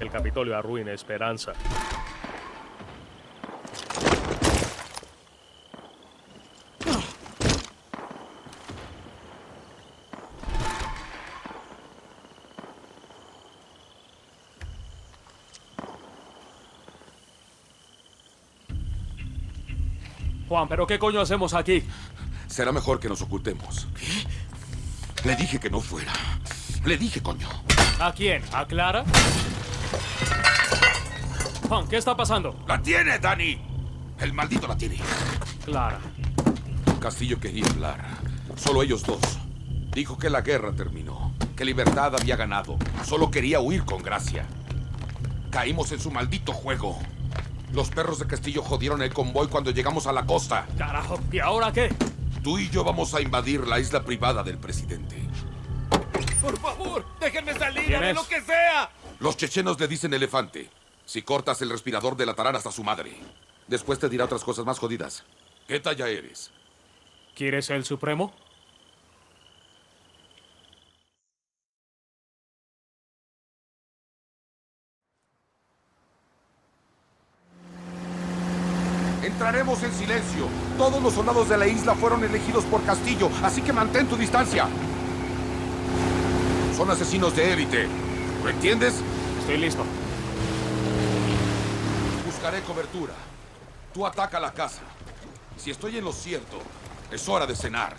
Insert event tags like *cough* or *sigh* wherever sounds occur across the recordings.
El Capitolio arruina esperanza. Juan, ¿pero qué coño hacemos aquí? Será mejor que nos ocultemos. Le dije que no fuera. Le dije, coño. ¿A quién? ¿A Clara? ¿Qué está pasando? ¡La tiene, Dani! El maldito la tiene. Clara. Castillo quería hablar. Solo ellos dos. Dijo que la guerra terminó. Que Libertad había ganado. Solo quería huir con gracia. Caímos en su maldito juego. Los perros de Castillo jodieron el convoy cuando llegamos a la costa. Carajo, ¿y ahora qué? Tú y yo vamos a invadir la isla privada del presidente. Por favor, déjenme salir, ¿Quién haré lo que sea. Los chechenos le dicen elefante. Si cortas el respirador, delatarán hasta su madre. Después te dirá otras cosas más jodidas. ¿Qué talla eres? ¿Quieres el Supremo? Entraremos en silencio. Todos los soldados de la isla fueron elegidos por Castillo, así que mantén tu distancia. Son asesinos de élite. ¿Lo entiendes? Estoy listo. Buscaré cobertura. Tú ataca la casa. Si estoy en lo cierto, es hora de cenar.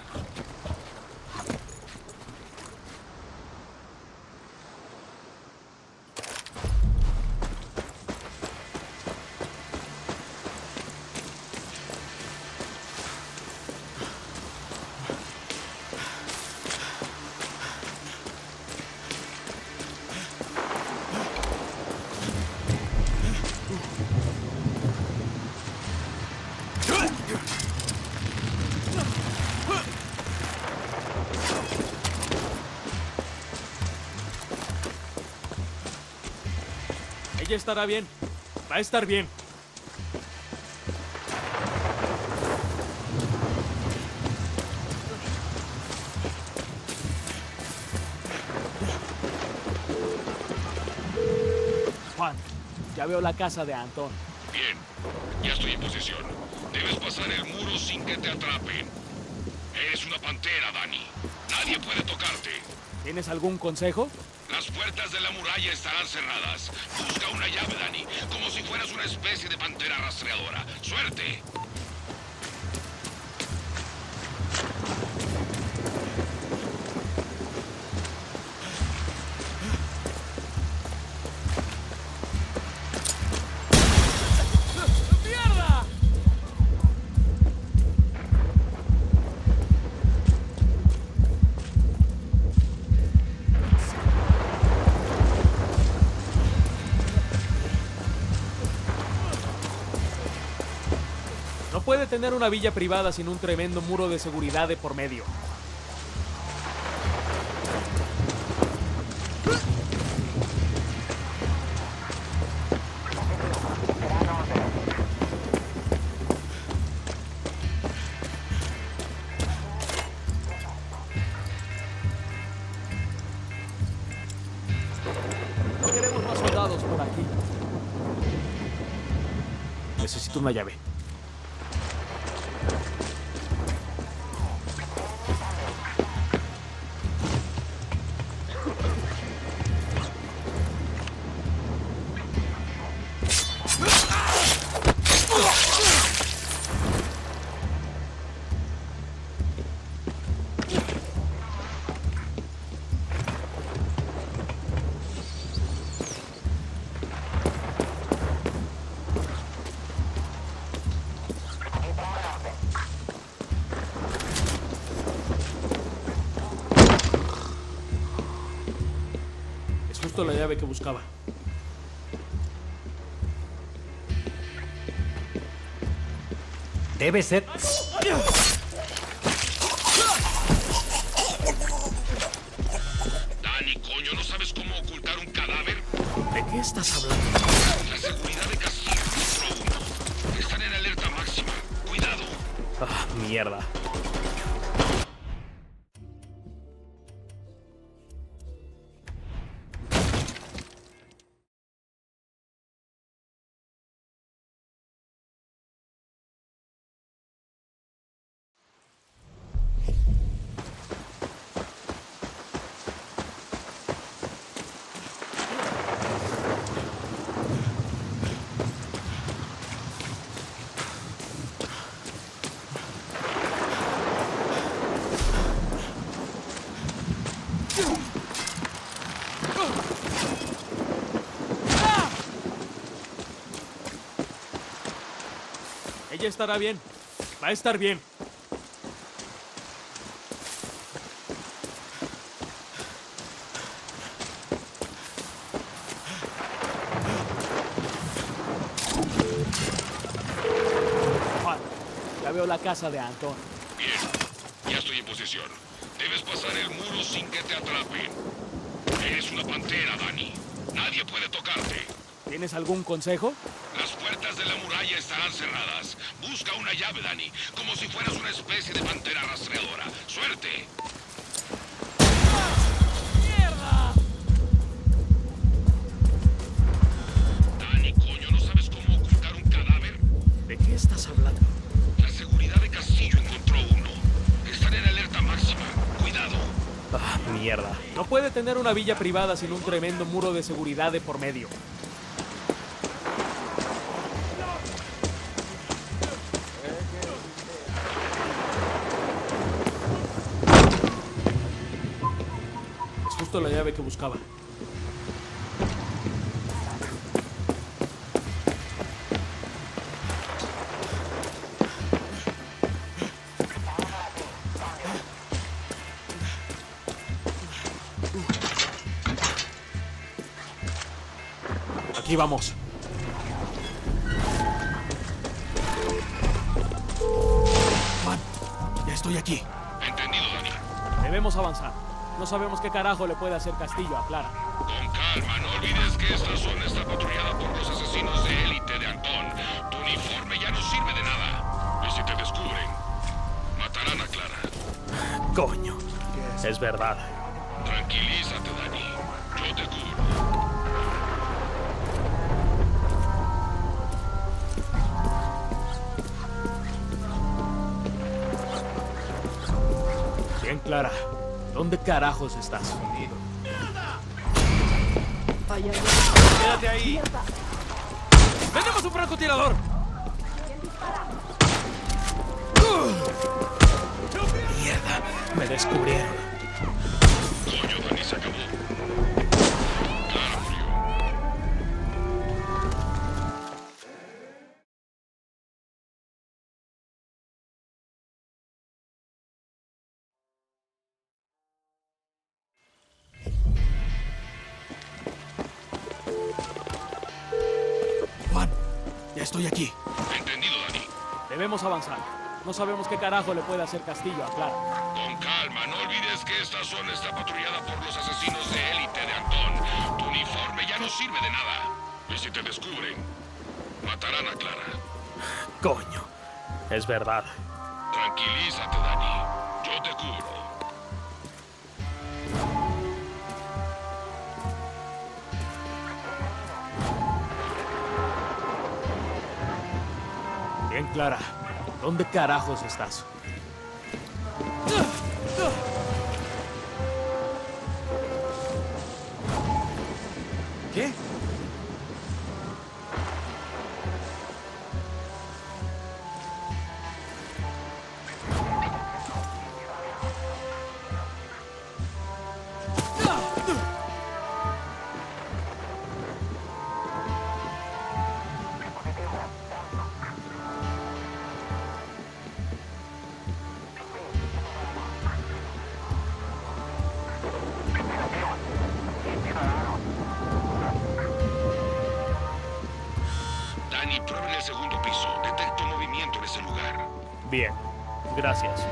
Ella estará bien. Va a estar bien. Juan, ya veo la casa de Antón. Bien, ya estoy en posición. Debes pasar el muro sin que te atrapen. Eres una pantera, Dani. Nadie puede tocarte. ¿Tienes algún consejo? Puertas de la muralla estarán cerradas. Busca una llave, Dani, como si fueras una especie de pantera rastreadora. ¡Suerte! Tener una villa privada sin un tremendo muro de seguridad de por medio. Necesito una llave. La llave que buscaba. Debe ser. Estará bien. Va a estar bien. Ya veo la casa de Anton. Bien, ya estoy en posición. Debes pasar el muro sin que te atrapen. Eres una pantera, Dani. Nadie puede tocarte. ¿Tienes algún consejo? Las puertas de la cerradas. Busca una llave, Dani, como si fueras una especie de pantera rastreadora. ¡Suerte! Dani, coño, ¿no sabes cómo ocultar un cadáver? ¿De qué estás hablando? La seguridad de Castillo encontró uno. Están en alerta máxima. Cuidado. Mierda. No puede tener una villa privada sin un tremendo muro de seguridad de por medio. Justo la llave que buscaba. Aquí vamos. Juan, ya estoy aquí. Entendido, Dani. Debemos avanzar. No sabemos qué carajo le puede hacer Castillo a Clara. Con calma, no olvides que esta zona está patrullada por los asesinos de élite de Antón. Tu uniforme ya no sirve de nada. Y si te descubren, matarán a Clara. *laughs* Coño. Es verdad. Tranquilízate, Dani. Yo te cubro. Bien, Clara. ¿Dónde carajos estás? ¡Quédate ahí! ¡Tenemos un francotirador! Mierda. Me descubrieron. Coño, Dani se acabó. Estoy aquí. Entendido, Dani. Debemos avanzar. No sabemos qué carajo le puede hacer Castillo a Clara. Con calma, no olvides que esta zona está patrullada por los asesinos de élite de Antón. Tu uniforme ya no sirve de nada. Y si te descubren, matarán a Clara. Coño. Es verdad. Tranquilízate, Dani. Yo te cubro. Clara. ¿Dónde carajos estás? ¿Qué? Bien. Gracias.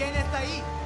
¿Quién está ahí?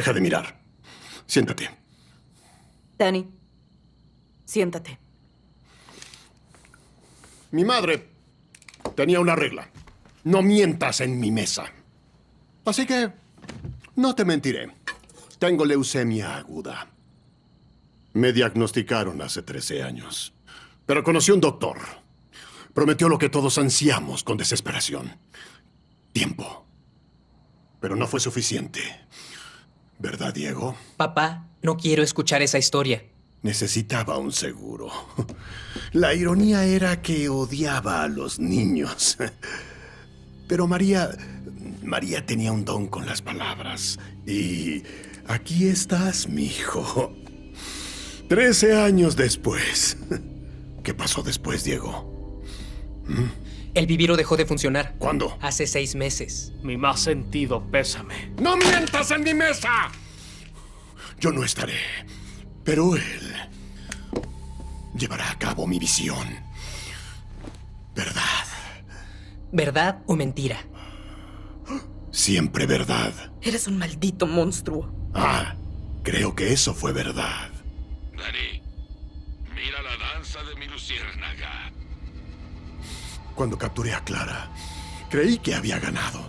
Deja de mirar. Siéntate. Danny, siéntate. Mi madre tenía una regla. No mientas en mi mesa. Así que no te mentiré. Tengo leucemia aguda. Me diagnosticaron hace 13 años. Pero conocí a un doctor. Prometió lo que todos ansiamos con desesperación. Tiempo. Pero no fue suficiente. ¿Verdad, Diego? Papá, no quiero escuchar esa historia. Necesitaba un seguro. La ironía era que odiaba a los niños. Pero María... María tenía un don con las palabras. Y aquí estás, mi hijo. Trece años después. ¿Qué pasó después, Diego? El viviro dejó de funcionar. ¿Cuándo? Hace seis meses. Mi más sentido pésame. ¡No mientas en mi mesa! Yo no estaré, pero él llevará a cabo mi visión. ¿Verdad? ¿Verdad o mentira? Siempre verdad. Eres un maldito monstruo. Ah, creo que eso fue verdad. Dani, mira la danza de mi luciérnaga. Cuando capturé a Clara, creí que había ganado.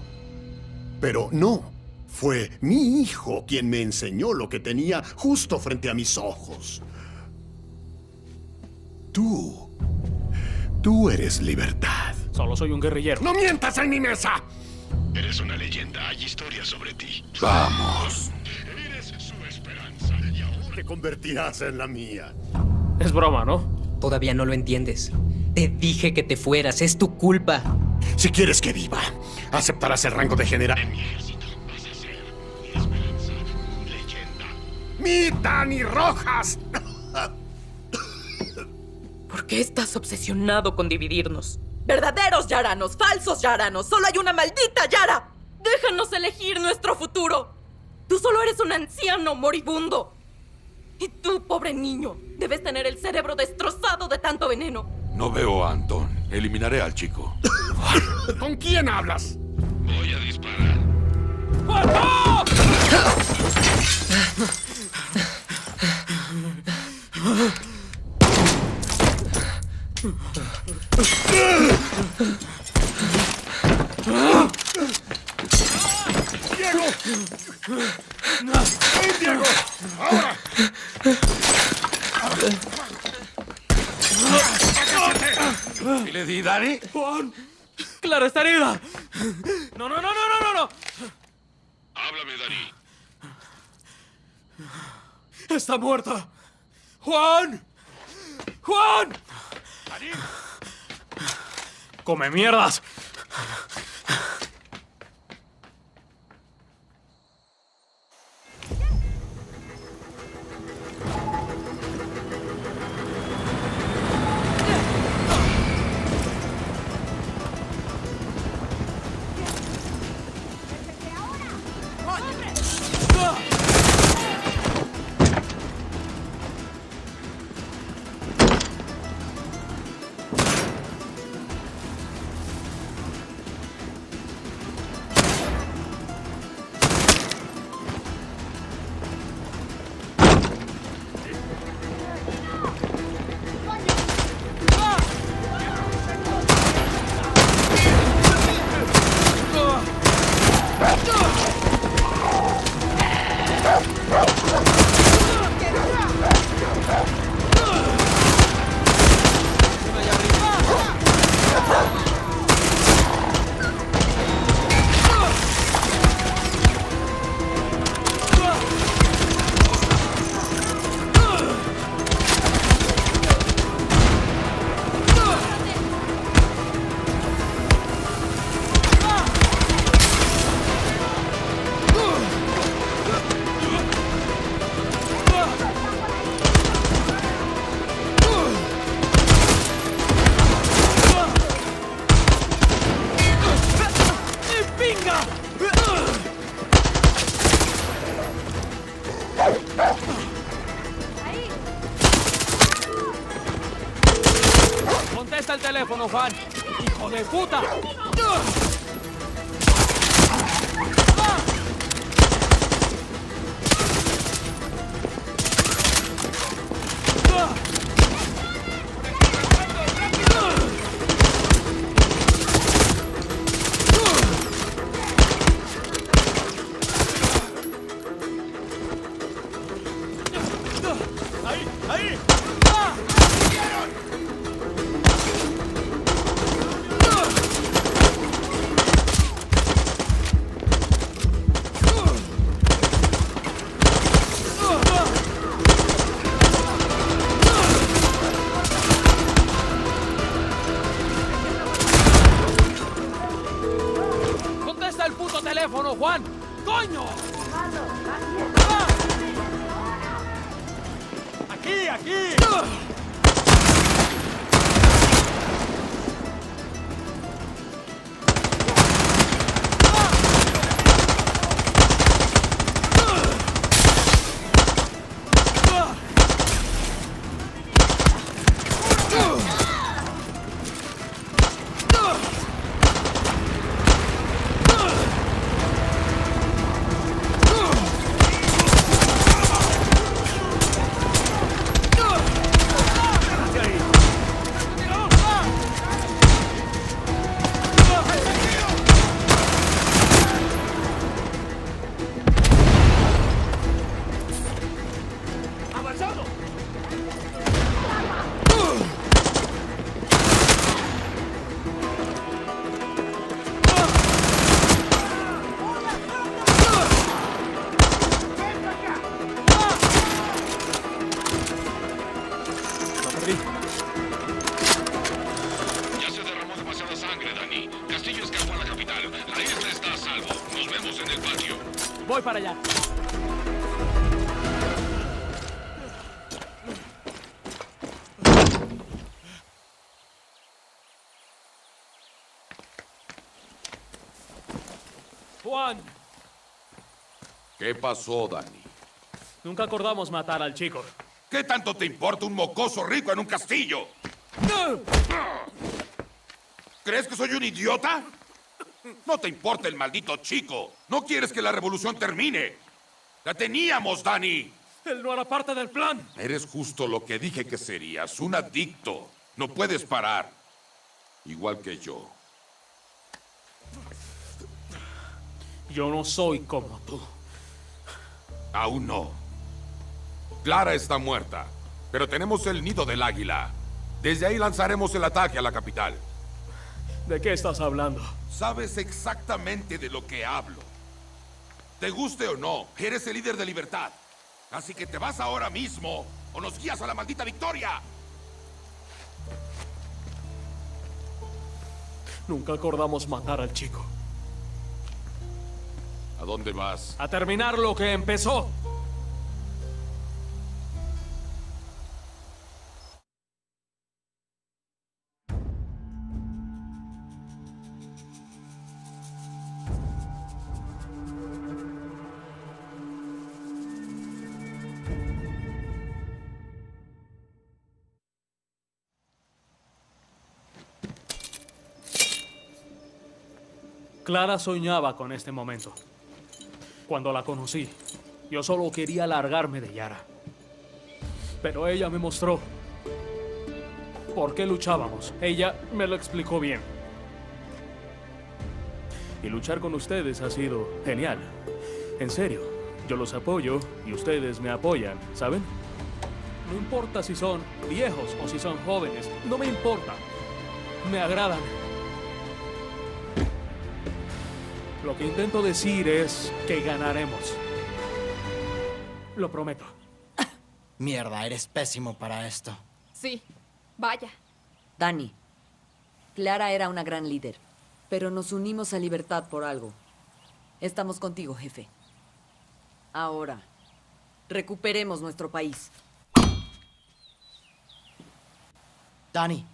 Pero no. Fue mi hijo quien me enseñó lo que tenía justo frente a mis ojos. Tú. Tú eres libertad. Solo soy un guerrillero. ¡No mientas en mi mesa! Eres una leyenda, hay historias sobre ti. Vamos. Eres su esperanza y ahora... Te convertirás en la mía. Es broma, ¿no? Todavía no lo entiendes. Te dije que te fueras, es tu culpa. Si quieres que viva, aceptarás el rango de general. En mi ejército vas a ser mi esperanza, leyenda. ¡Mi Dani Rojas! ¿Por qué estás obsesionado con dividirnos? Verdaderos Yaranos, falsos Yaranos, solo hay una maldita Yara. Déjanos elegir nuestro futuro. Tú solo eres un anciano moribundo. Y tú, pobre niño, debes tener el cerebro destrozado de tanto veneno. No veo a Antón. Eliminaré al chico. *laughs* ¿Con quién hablas? Voy a disparar. ¿Y le di, Dani? ¡Juan! ¡Clara está herida! ¡No, no, no, no, no, no! no! Háblame, Dani. ¡Está muerta! ¡Juan! ¡Juan! ¡Come mierdas! Pasó, Dani? nunca acordamos matar al chico. ¿Qué tanto te importa un mocoso rico en un castillo? ¿Crees que soy un idiota? No te importa el maldito chico. No quieres que la revolución termine. La teníamos, Dani. Él no era parte del plan. Eres justo lo que dije que serías, un adicto. No puedes parar. Igual que yo. Yo no soy como tú. Aún no. Clara está muerta, pero tenemos el nido del águila. Desde ahí lanzaremos el ataque a la capital. ¿De qué estás hablando? Sabes exactamente de lo que hablo. Te guste o no, eres el líder de libertad. Así que te vas ahora mismo o nos guías a la maldita victoria. Nunca acordamos matar al chico. ¿A dónde vas? A terminar lo que empezó. Clara soñaba con este momento. Cuando la conocí, yo solo quería largarme de Yara. Pero ella me mostró por qué luchábamos. Ella me lo explicó bien. Y luchar con ustedes ha sido genial. En serio, yo los apoyo y ustedes me apoyan, ¿saben? No importa si son viejos o si son jóvenes, no me importa. Me agradan. Lo que intento decir es que ganaremos. Lo prometo. *laughs* Mierda, eres pésimo para esto. Sí, vaya. Dani, Clara era una gran líder, pero nos unimos a Libertad por algo. Estamos contigo, jefe. Ahora, recuperemos nuestro país. Dani.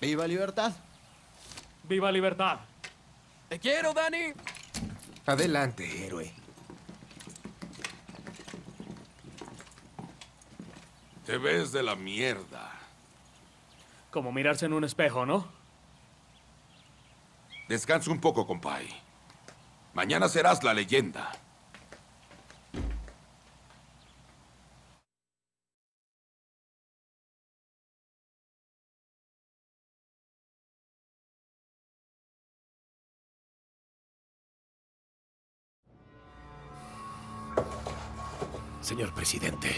¡Viva libertad! ¡Viva libertad! ¡Te quiero, Dani! Adelante, héroe. Te ves de la mierda. Como mirarse en un espejo, ¿no? Descansa un poco, compay. Mañana serás la leyenda. Señor presidente,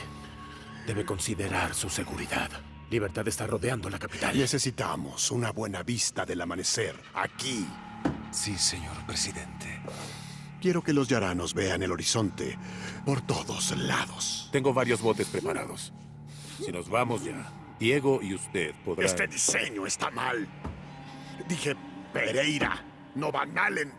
debe considerar su seguridad. Libertad está rodeando la capital. Necesitamos una buena vista del amanecer, aquí. Sí, señor presidente. Quiero que los yaranos vean el horizonte por todos lados. Tengo varios botes preparados. Si nos vamos ya, Diego y usted podrán... Este diseño está mal. Dije Pereira, no Van Allen.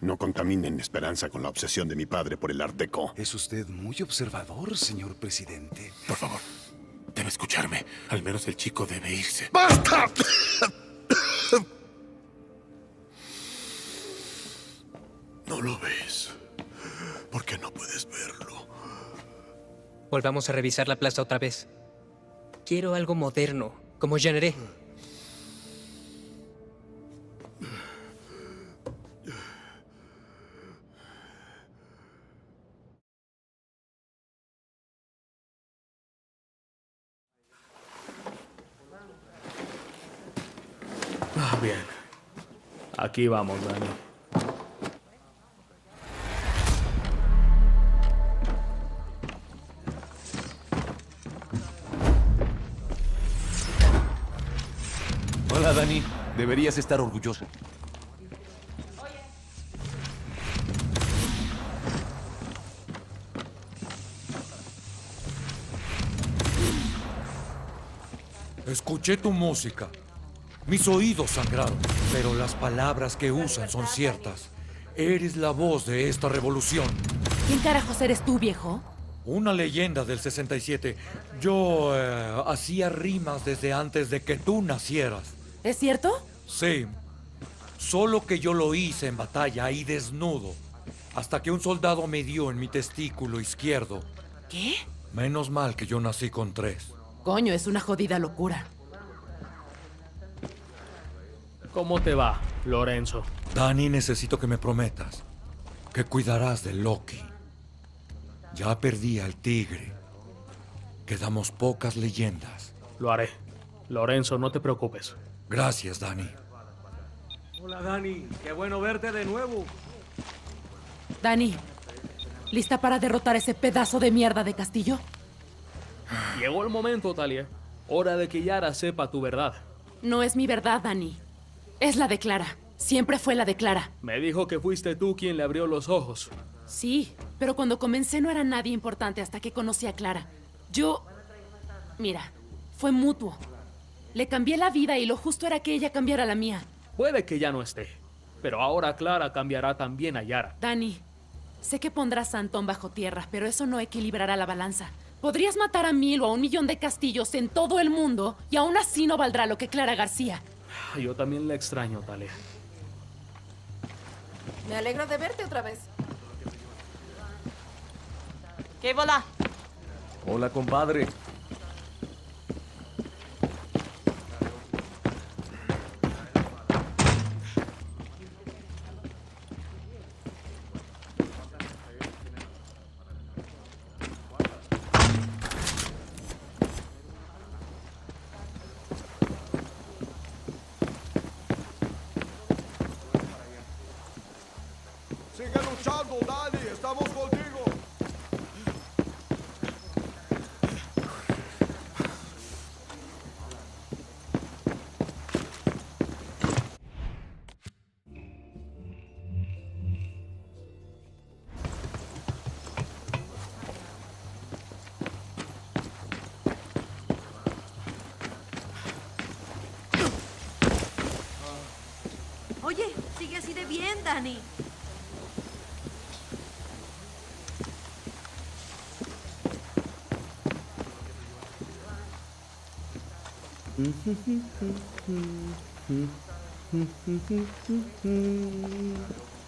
No contaminen Esperanza con la obsesión de mi padre por el Arteco. Es usted muy observador, señor presidente. Por favor, debe escucharme. Al menos el chico debe irse. ¡Basta! No lo ves. ¿Por qué no puedes verlo? Volvamos a revisar la plaza otra vez. Quiero algo moderno, como Jeanneret. Aquí vamos, Dani. Hola, Dani. Deberías estar orgulloso. Escuché tu música. Mis oídos sangraron. Pero las palabras que usan son ciertas. Eres la voz de esta revolución. ¿Quién carajos eres tú, viejo? Una leyenda del 67. Yo eh, hacía rimas desde antes de que tú nacieras. ¿Es cierto? Sí. Solo que yo lo hice en batalla y desnudo. Hasta que un soldado me dio en mi testículo izquierdo. ¿Qué? Menos mal que yo nací con tres. Coño, es una jodida locura. ¿Cómo te va, Lorenzo? Dani, necesito que me prometas que cuidarás de Loki. Ya perdí al tigre. Quedamos pocas leyendas. Lo haré. Lorenzo, no te preocupes. Gracias, Dani. Hola, Dani. Qué bueno verte de nuevo. Dani, ¿lista para derrotar ese pedazo de mierda de castillo? Llegó el momento, Talia. Hora de que Yara sepa tu verdad. No es mi verdad, Dani. Es la de Clara. Siempre fue la de Clara. Me dijo que fuiste tú quien le abrió los ojos. Sí, pero cuando comencé no era nadie importante hasta que conocí a Clara. Yo... Mira, fue mutuo. Le cambié la vida y lo justo era que ella cambiara la mía. Puede que ya no esté, pero ahora Clara cambiará también a Yara. Dani, sé que pondrás a Antón bajo tierra, pero eso no equilibrará la balanza. Podrías matar a mil o a un millón de castillos en todo el mundo y aún así no valdrá lo que Clara García. Yo también le extraño, Talia. Me alegro de verte otra vez. ¿Qué bola? Hola, compadre.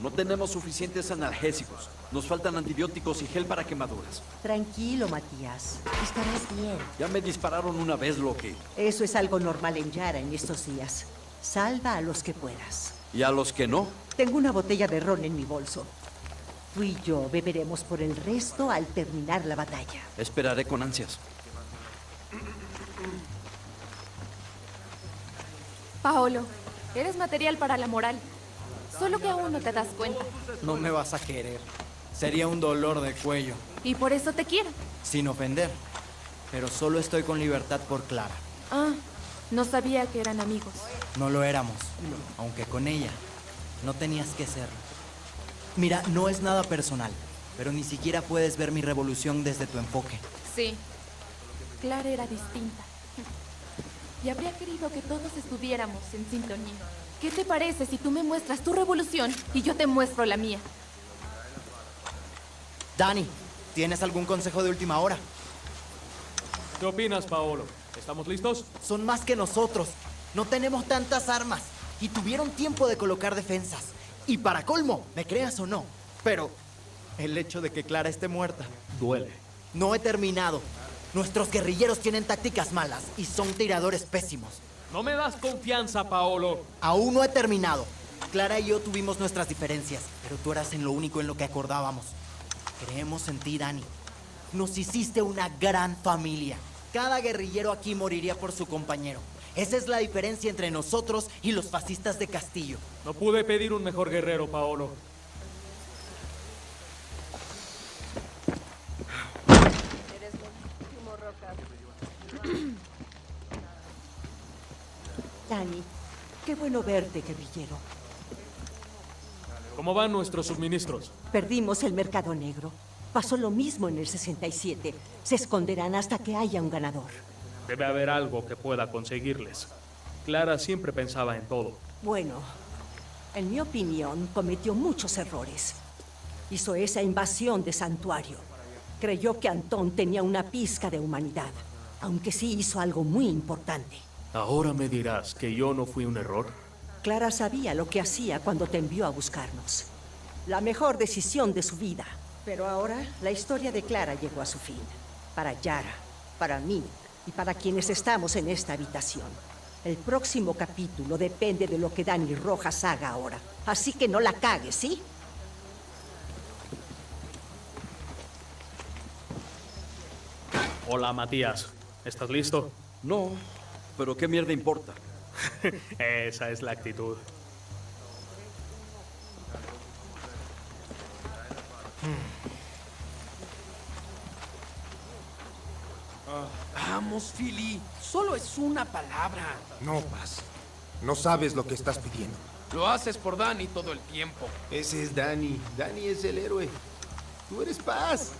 No tenemos suficientes analgésicos. Nos faltan antibióticos y gel para quemaduras. Tranquilo, Matías. Estarás bien. Ya me dispararon una vez, Loki. Eso es algo normal en Yara en estos días. Salva a los que puedas. ¿Y a los que no? Tengo una botella de ron en mi bolso. Tú y yo beberemos por el resto al terminar la batalla. Esperaré con ansias. Paolo, eres material para la moral. Solo que aún no te das cuenta. No me vas a querer. Sería un dolor de cuello. Y por eso te quiero. Sin ofender. Pero solo estoy con libertad por Clara. Ah, no sabía que eran amigos. No lo éramos. Aunque con ella. No tenías que serlo. Mira, no es nada personal. Pero ni siquiera puedes ver mi revolución desde tu enfoque. Sí. Clara era distinta. Y habría querido que todos estuviéramos en sintonía. ¿Qué te parece si tú me muestras tu revolución y yo te muestro la mía? Dani, ¿tienes algún consejo de última hora? ¿Qué opinas, Paolo? ¿Estamos listos? Son más que nosotros. No tenemos tantas armas. Y tuvieron tiempo de colocar defensas. Y para colmo, me creas o no, pero el hecho de que Clara esté muerta. Duele. No he terminado. Nuestros guerrilleros tienen tácticas malas y son tiradores pésimos. No me das confianza, Paolo. Aún no he terminado. Clara y yo tuvimos nuestras diferencias, pero tú eras en lo único en lo que acordábamos. Creemos en ti, Dani. Nos hiciste una gran familia. Cada guerrillero aquí moriría por su compañero. Esa es la diferencia entre nosotros y los fascistas de Castillo. No pude pedir un mejor guerrero, Paolo. *clears throat* Dani, qué bueno verte, guerrillero. ¿Cómo van nuestros suministros? Perdimos el mercado negro. Pasó lo mismo en el 67. Se esconderán hasta que haya un ganador. Debe haber algo que pueda conseguirles. Clara siempre pensaba en todo. Bueno, en mi opinión, cometió muchos errores. Hizo esa invasión de santuario. Creyó que Antón tenía una pizca de humanidad, aunque sí hizo algo muy importante. ¿Ahora me dirás que yo no fui un error? Clara sabía lo que hacía cuando te envió a buscarnos. La mejor decisión de su vida. Pero ahora la historia de Clara llegó a su fin. Para Yara, para mí y para quienes estamos en esta habitación. El próximo capítulo depende de lo que Dani Rojas haga ahora. Así que no la cagues, ¿sí? Hola, Matías. ¿Estás listo? No, pero ¿qué mierda importa? *laughs* Esa es la actitud. Vamos, Philly. Solo es una palabra. No, Paz. No sabes lo que estás pidiendo. Lo haces por Danny todo el tiempo. Ese es Danny. Danny es el héroe. Tú eres Paz.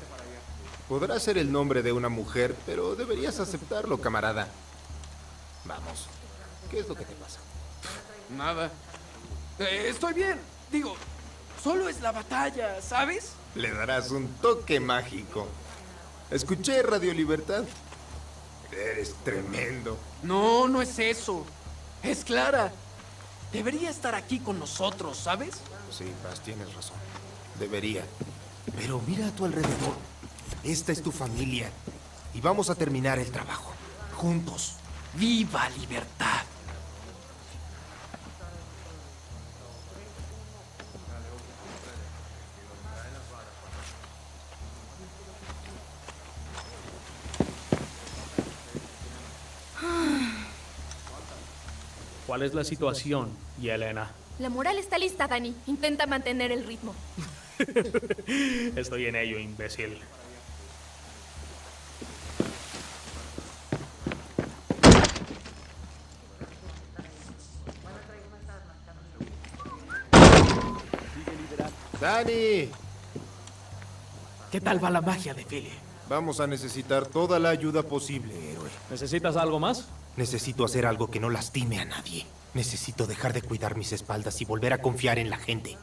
Podrá ser el nombre de una mujer, pero deberías aceptarlo, camarada. Vamos. ¿Qué es lo que te pasa? Nada. Eh, estoy bien. Digo, solo es la batalla, ¿sabes? Le darás un toque mágico. Escuché Radio Libertad. Eres tremendo. No, no es eso. Es Clara. Debería estar aquí con nosotros, ¿sabes? Sí, Paz, tienes razón. Debería. Pero mira a tu alrededor. Esta es tu familia. Y vamos a terminar el trabajo. Juntos. ¡Viva libertad! ¿Cuál es la situación, Yelena? La moral está lista, Dani. Intenta mantener el ritmo. *laughs* Estoy en ello, imbécil. ¡Dani! ¿Qué tal va la magia de Philly? Vamos a necesitar toda la ayuda posible, héroe. ¿Necesitas algo más? Necesito hacer algo que no lastime a nadie. Necesito dejar de cuidar mis espaldas y volver a confiar en la gente.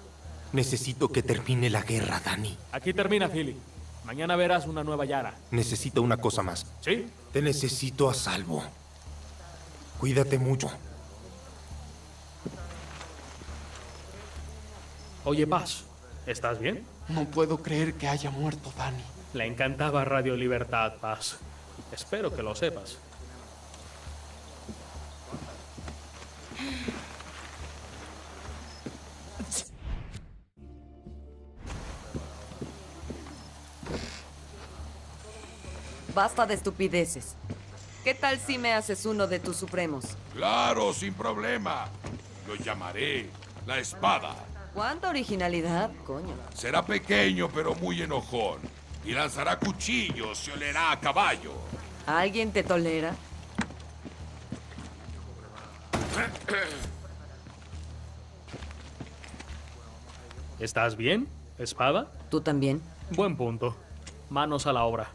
Necesito que termine la guerra, Dani. Aquí termina, Philly. Mañana verás una nueva Yara. Necesito una cosa más. ¿Sí? Te necesito a salvo. Cuídate mucho. Oye, Paz, ¿estás bien? No puedo creer que haya muerto Dani. Le encantaba Radio Libertad, Paz. Espero que lo sepas. Basta de estupideces. ¿Qué tal si me haces uno de tus supremos? Claro, sin problema. Lo llamaré la espada. ¿Cuánta originalidad, coño? Será pequeño pero muy enojón. Y lanzará cuchillos y olerá a caballo. ¿Alguien te tolera? ¿Estás bien, espada? ¿Tú también? Buen punto. Manos a la obra.